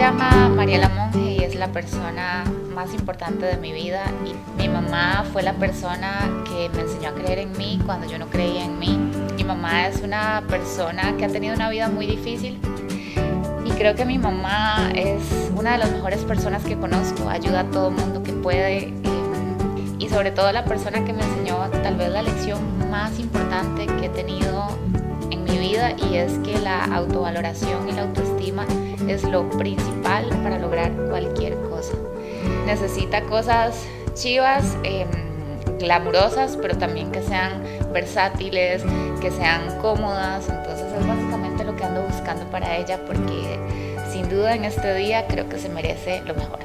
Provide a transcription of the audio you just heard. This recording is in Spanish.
llama Mariela Monge y es la persona más importante de mi vida. Y mi mamá fue la persona que me enseñó a creer en mí cuando yo no creía en mí. Mi mamá es una persona que ha tenido una vida muy difícil y creo que mi mamá es una de las mejores personas que conozco. Ayuda a todo mundo que puede. Eh, y sobre todo la persona que me enseñó tal vez la lección más importante que he tenido en mi vida y es que la autovaloración y la autoestima es lo principal para lograr cualquier cosa. Necesita cosas chivas, eh, glamurosas, pero también que sean versátiles, que sean cómodas. Entonces es básicamente lo que ando buscando para ella porque sin duda en este día creo que se merece lo mejor.